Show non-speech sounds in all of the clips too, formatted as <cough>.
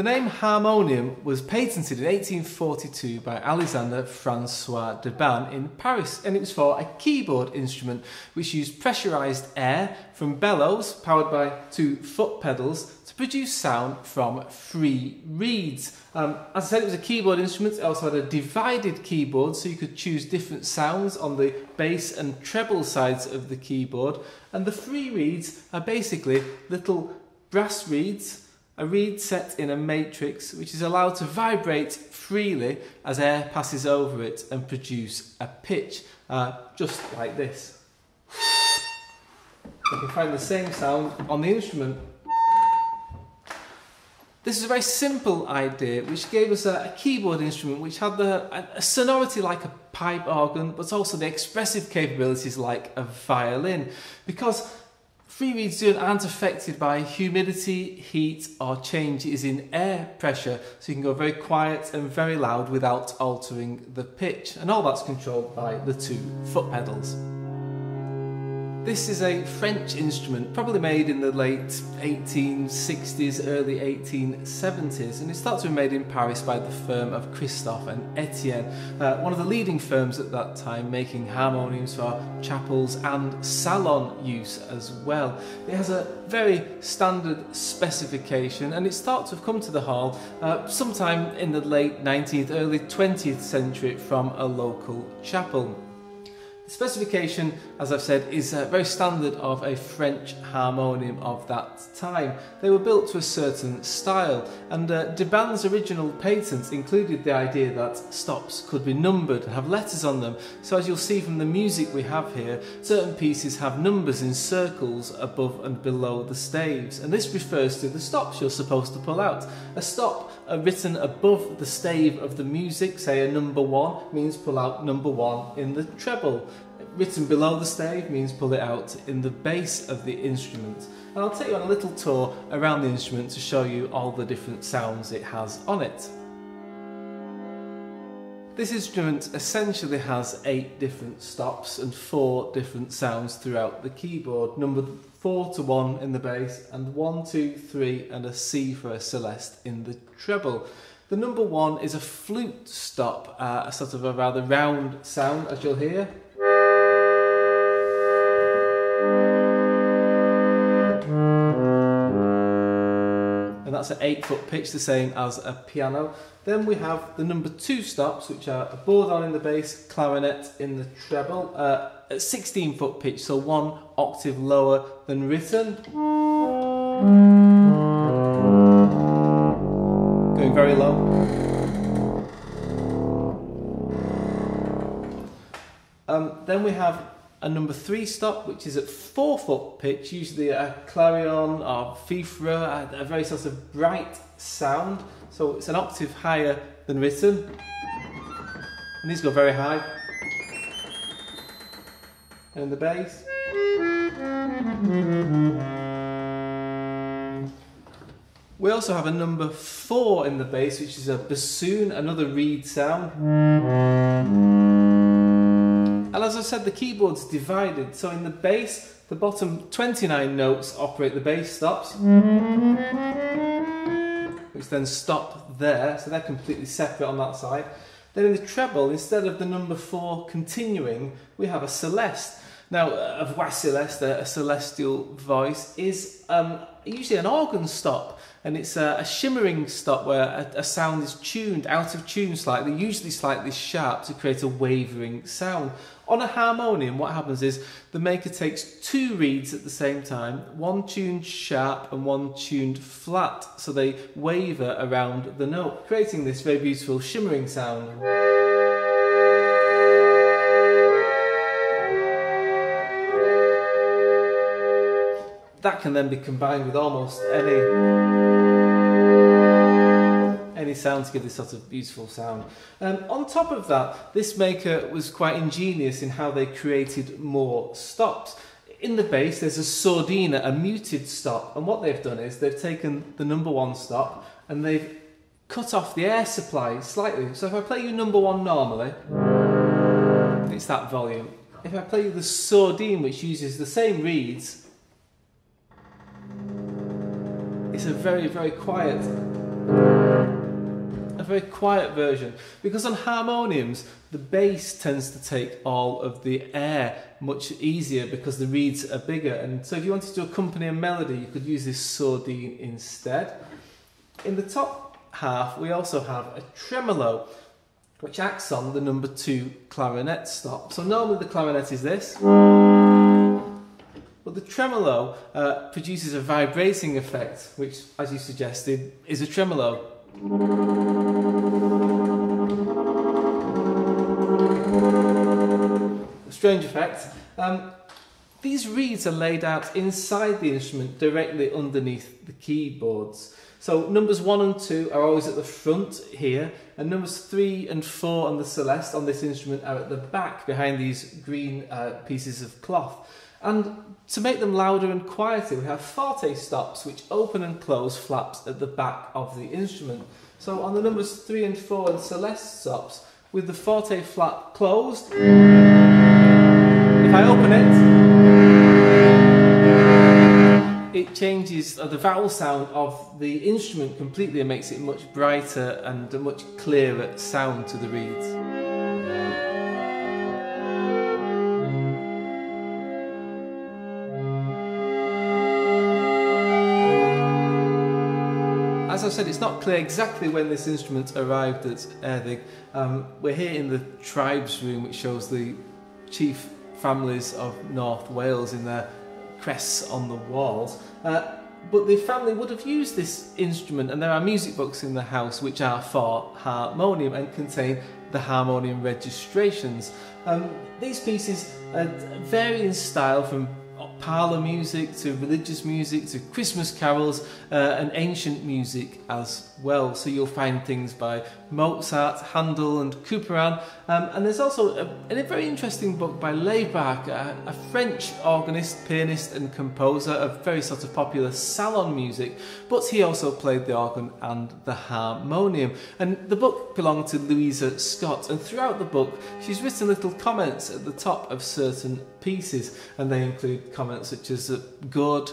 The name harmonium was patented in 1842 by Alexander Francois Debain in Paris and it was for a keyboard instrument which used pressurized air from bellows powered by two foot pedals to produce sound from free reeds. Um, as I said, it was a keyboard instrument. It also had a divided keyboard so you could choose different sounds on the bass and treble sides of the keyboard. And the free reeds are basically little brass reeds a reed set in a matrix which is allowed to vibrate freely as air passes over it and produce a pitch, uh, just like this. You can find the same sound on the instrument. This is a very simple idea which gave us a, a keyboard instrument which had the, a, a sonority like a pipe organ but also the expressive capabilities like a violin because Free reeds aren't affected by humidity, heat or changes in air pressure so you can go very quiet and very loud without altering the pitch and all that's controlled by the two foot pedals. This is a French instrument, probably made in the late 1860s, early 1870s, and it started to be made in Paris by the firm of Christophe and Etienne, uh, one of the leading firms at that time, making harmoniums for chapels and salon use as well. It has a very standard specification, and it starts to have come to the hall uh, sometime in the late 19th, early 20th century from a local chapel. Specification, as I've said, is uh, very standard of a French harmonium of that time. They were built to a certain style, and uh, Debain's original patent included the idea that stops could be numbered and have letters on them. So as you'll see from the music we have here, certain pieces have numbers in circles above and below the staves, and this refers to the stops you're supposed to pull out. A stop uh, written above the stave of the music, say a number one, means pull out number one in the treble written below the stave means pull it out in the bass of the instrument. And I'll take you on a little tour around the instrument to show you all the different sounds it has on it. This instrument essentially has eight different stops and four different sounds throughout the keyboard, numbered four to one in the bass and one, two, three and a C for a celeste in the treble. The number one is a flute stop, uh, a sort of a rather round sound as you'll hear. That's an eight foot pitch, the same as a piano. Then we have the number two stops, which are a bourdon in the bass, clarinet in the treble, uh, at 16 foot pitch, so one octave lower than written. Going very low. Um, then we have a number three stop, which is at four foot pitch, usually a clarion or fifre, a, a very sort of bright sound. So it's an octave higher than written. And these go very high. And the bass. We also have a number four in the bass, which is a bassoon, another reed sound. I said, the keyboard's divided. So in the bass, the bottom 29 notes operate the bass stops, which then stop there. So they're completely separate on that side. Then in the treble, instead of the number four continuing, we have a celeste. Now, a voix celeste, a celestial voice, is um, usually an organ stop and it's a, a shimmering stop where a, a, sound is tuned out of tune slightly, usually slightly sharp to create a wavering sound. On a harmonium, what happens is the maker takes two reeds at the same time, one tuned sharp and one tuned flat, so they waver around the note, creating this very beautiful shimmering sound. Can then be combined with almost any any sound to give this sort of beautiful sound. Um, on top of that, this maker was quite ingenious in how they created more stops. In the bass, there's a sordina, a muted stop, and what they've done is they've taken the number one stop and they've cut off the air supply slightly. So if I play you number one normally, it's that volume. If I play you the sordine, which uses the same reeds, a very, very quiet, a very quiet version. Because on harmoniums, the bass tends to take all of the air much easier because the reeds are bigger. And so if you wanted to accompany a melody, you could use this sordine instead. In the top half, we also have a tremolo, which acts on the number two clarinet stop. So normally the clarinet is this, but the tremolo uh, produces a vibrating effect, which, as you suggested, is a tremolo. A strange effect. Um, these reeds are laid out inside the instrument directly underneath the keyboards. So numbers one and two are always at the front here, and numbers three and four on the Celeste on this instrument are at the back behind these green uh, pieces of cloth. And to make them louder and quieter, we have forte stops which open and close flaps at the back of the instrument. So on the numbers three and four and Celeste stops, with the forte flap closed, if I open it, it changes the vowel sound of the instrument completely and makes it much brighter and a much clearer sound to the reeds. Said, it's not clear exactly when this instrument arrived at Erddig. Um, we're here in the tribes room, which shows the chief families of North Wales in their crests on the walls. Uh, but the family would have used this instrument, and there are music books in the house which are for harmonium and contain the harmonium registrations. Um, these pieces vary in style from parlour music to religious music to Christmas carols uh, and ancient music as well. So you'll find things by Mozart, Handel and Couperin. Um, and there's also a, a, very interesting book by Leibach, a, a, French organist, pianist and composer of very sort of popular salon music, but he also played the organ and the harmonium. And the book belonged to Louisa Scott and throughout the book she's written little comments at the top of certain pieces and they include comments such as good,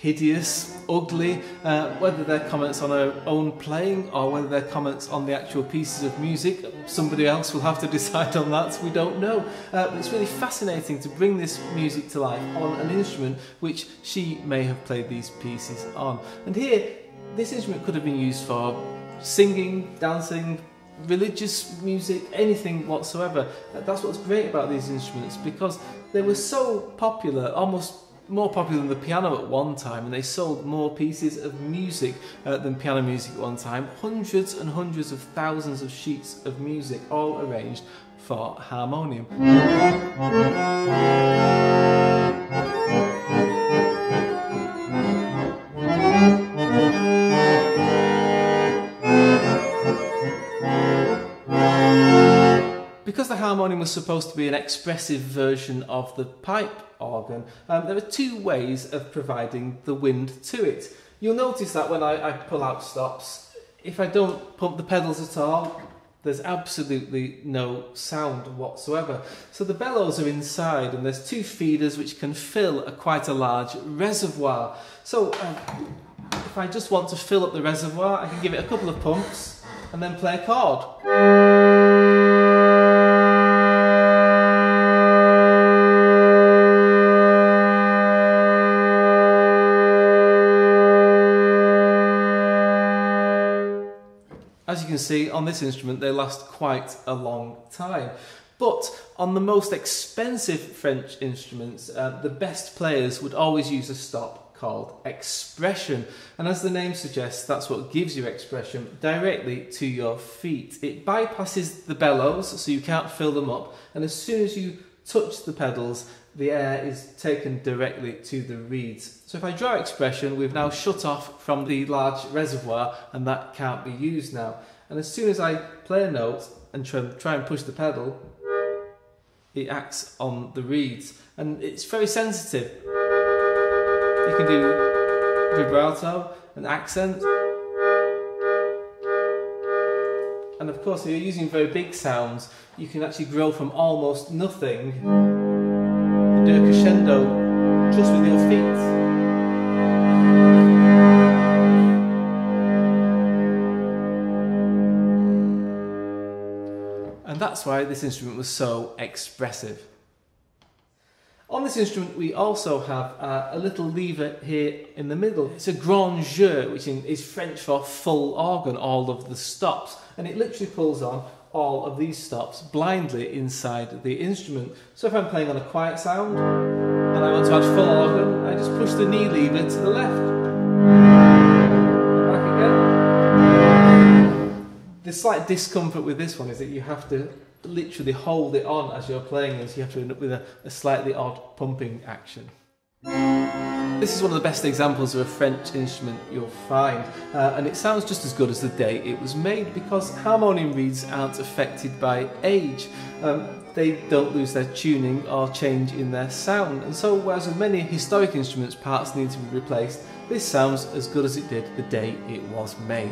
hideous, ugly, uh, whether they're comments on her own playing or whether they're comments on the actual pieces of music. Somebody else will have to <laughs> decide on that, we don't know. Uh, but it's really fascinating to bring this music to life on an instrument which she may have played these pieces on. And here, this instrument could have been used for singing, dancing, religious music, anything whatsoever. That's what's great about these instruments because they were so popular, almost more popular than the piano at one time, and they sold more pieces of music uh, than piano music at one time. Hundreds and hundreds of thousands of sheets of music, all arranged for harmonium. The harmonium was supposed to be an expressive version of the pipe organ, um, there are two ways of providing the wind to it. You'll notice that when I, I pull out stops, if I don't pump the pedals at all, there's absolutely no sound whatsoever. So the bellows are inside and there's two feeders which can fill a quite a large reservoir. So um, if I just want to fill up the reservoir, I can give it a couple of pumps and then play a chord. As you can see on this instrument they last quite a long time. But on the most expensive French instruments, uh, the best players would always use a stop called expression. And as the name suggests, that's what gives you expression directly to your feet. It bypasses the bellows, so you can't fill them up. And as soon as you touch the pedals, the air is taken directly to the reeds. So if I draw expression, we've now shut off from the large reservoir and that can't be used now. And as soon as I play a note and try and push the pedal, it acts on the reeds and it's very sensitive. You can do vibrato and accent. And of course, if you're using very big sounds, you can actually grow from almost nothing, do a crescendo just with your feet. And that's why this instrument was so expressive. On this instrument, we also have uh, a little lever here in the middle. It's a grand jeu, which is French for full organ, all of the stops. And it literally pulls on all of these stops blindly inside the instrument. So if I'm playing on a quiet sound and I want to add full organ, I just push the knee lever to the left. Back again. The slight discomfort with this one is that you have to literally hold it on as you're playing this. You have to end up with a, a slightly odd pumping action. This is one of the best examples of a French instrument you'll find, uh, and it sounds just as good as the day it was made because harmonium reeds aren't affected by age. Um, they don't lose their tuning or change in their sound, and so whereas with many historic instruments parts need to be replaced, this sounds as good as it did the day it was made.